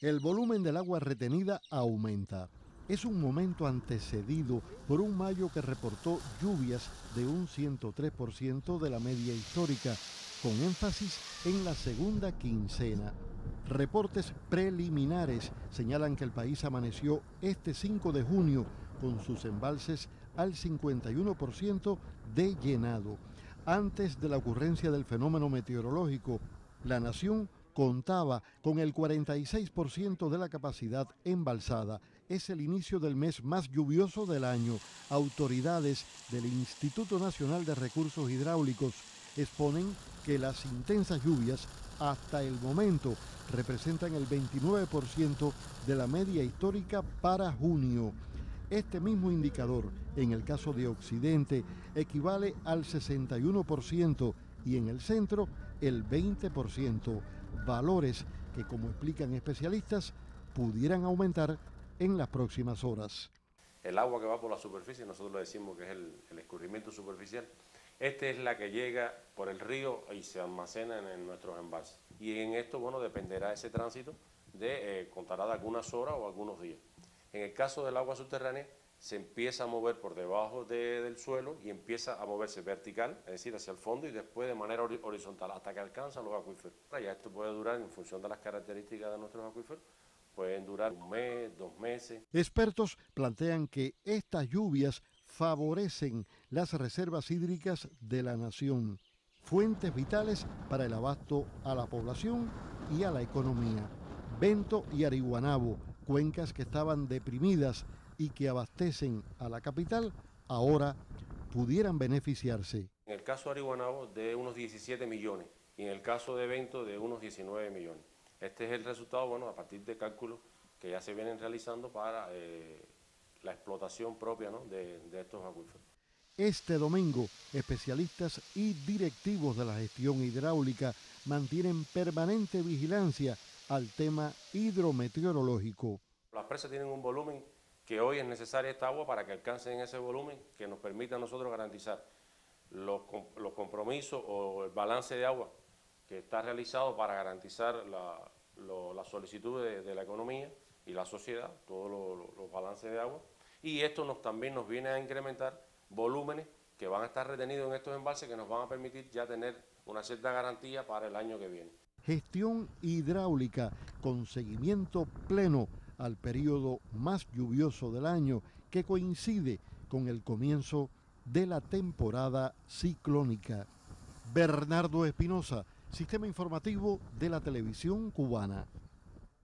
El volumen del agua retenida aumenta. Es un momento antecedido por un mayo que reportó lluvias de un 103% de la media histórica, con énfasis en la segunda quincena. Reportes preliminares señalan que el país amaneció este 5 de junio con sus embalses al 51% de llenado. Antes de la ocurrencia del fenómeno meteorológico, la nación contaba con el 46% de la capacidad embalsada. Es el inicio del mes más lluvioso del año. Autoridades del Instituto Nacional de Recursos Hidráulicos exponen que las intensas lluvias hasta el momento representan el 29% de la media histórica para junio. Este mismo indicador, en el caso de Occidente, equivale al 61% y en el centro el 20%, valores que, como explican especialistas, pudieran aumentar en las próximas horas. El agua que va por la superficie, nosotros le decimos que es el, escurrimiento superficial, esta es la que llega por el río y se almacena en, nuestros embalses. Y en esto, bueno, dependerá ese tránsito de, eh, contará de algunas horas o algunos días. En el caso del agua subterránea, se empieza a mover por debajo del suelo y empieza a moverse vertical, es decir, hacia el fondo y después de manera horizontal hasta que alcanza los acuíferos. Ya esto puede durar, en función de las características de nuestros acuíferos, pueden durar un mes, dos meses. Expertos plantean que estas lluvias favorecen las reservas hídricas de la nación, fuentes vitales para el abasto a la población y a la economía. Vento y Ariguanabo, cuencas que estaban deprimidas y que abastecen a la capital ahora pudieran beneficiarse. En el caso de Ariguanabo de unos 17 millones y en el caso de Evento de unos 19 millones. Este es el resultado, bueno, a partir de cálculos que ya se vienen realizando para eh, la explotación propia de, de estos acuíferos. Este domingo, especialistas y directivos de la gestión hidráulica mantienen permanente vigilancia al tema hidrometeorológico. Las presas tienen un volumen que hoy es necesaria esta agua para que alcancen ese volumen que nos permita a nosotros garantizar los, compromisos o el balance de agua que está realizado para garantizar la, solicitud de, la economía y la sociedad, todos los balances de agua. Y esto nos, también nos viene a incrementar volúmenes que van a estar retenidos en estos embalses que nos van a permitir ya tener una cierta garantía para el año que viene. Gestión hidráulica con seguimiento pleno al periodo más lluvioso del año que coincide con el comienzo de la temporada ciclónica. Bernardo Espinosa, Sistema Informativo de la Televisión Cubana.